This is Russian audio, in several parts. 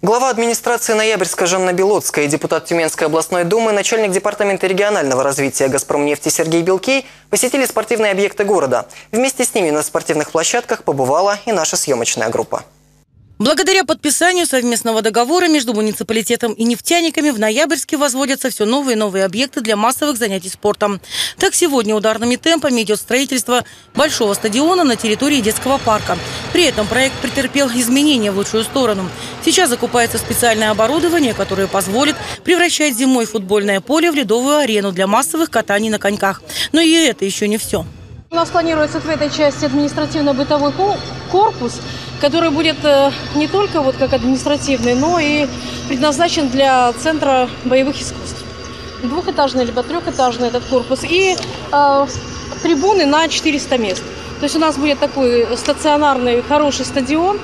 Глава администрации Ноябрьска Жанна Белоцкая и депутат Тюменской областной думы, начальник департамента регионального развития «Газпромнефти» Сергей Белкей посетили спортивные объекты города. Вместе с ними на спортивных площадках побывала и наша съемочная группа. Благодаря подписанию совместного договора между муниципалитетом и нефтяниками в Ноябрьске возводятся все новые и новые объекты для массовых занятий спортом. Так сегодня ударными темпами идет строительство большого стадиона на территории детского парка. При этом проект претерпел изменения в лучшую сторону. Сейчас закупается специальное оборудование, которое позволит превращать зимой футбольное поле в ледовую арену для массовых катаний на коньках. Но и это еще не все. У нас планируется в этой части административно-бытовой корпус, который будет э, не только вот как административный, но и предназначен для Центра боевых искусств. Двухэтажный либо трехэтажный этот корпус. И э, трибуны на 400 мест. То есть у нас будет такой стационарный хороший стадион,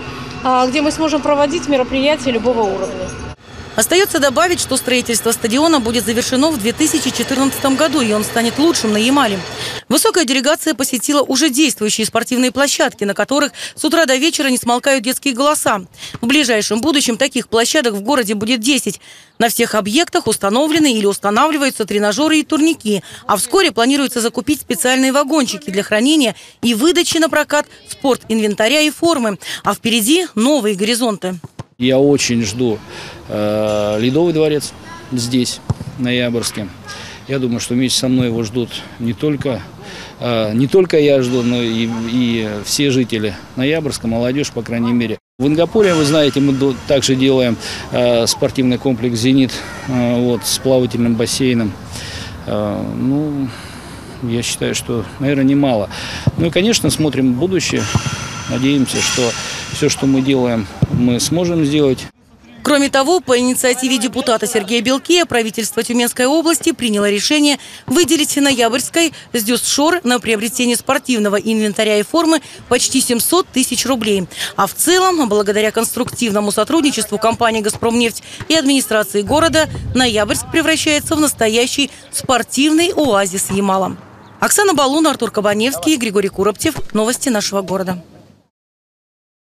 э, где мы сможем проводить мероприятия любого уровня. Остается добавить, что строительство стадиона будет завершено в 2014 году, и он станет лучшим на Ямале. Высокая делегация посетила уже действующие спортивные площадки, на которых с утра до вечера не смолкают детские голоса. В ближайшем будущем таких площадок в городе будет 10. На всех объектах установлены или устанавливаются тренажеры и турники, а вскоре планируется закупить специальные вагончики для хранения и выдачи на прокат спорт-инвентаря и формы. А впереди новые горизонты. Я очень жду э, Ледовый дворец здесь, в Ноябрьске. Я думаю, что вместе со мной его ждут не только, э, не только я жду, но и, и все жители Ноябрьска, молодежь, по крайней мере. В Ингапуре, вы знаете, мы также делаем э, спортивный комплекс «Зенит» э, вот, с плавательным бассейном. Э, ну, я считаю, что, наверное, немало. Ну и, конечно, смотрим будущее. Надеемся, что все, что мы делаем, мы сможем сделать. Кроме того, по инициативе депутата Сергея Белкея правительство Тюменской области приняло решение выделить Ноябрьской с Дюстшор на приобретение спортивного инвентаря и формы почти 700 тысяч рублей. А в целом, благодаря конструктивному сотрудничеству компании «Газпромнефть» и администрации города, Ноябрьск превращается в настоящий спортивный оазис Ямала. Оксана Балун, Артур Кабаневский, Григорий Куроптев. Новости нашего города.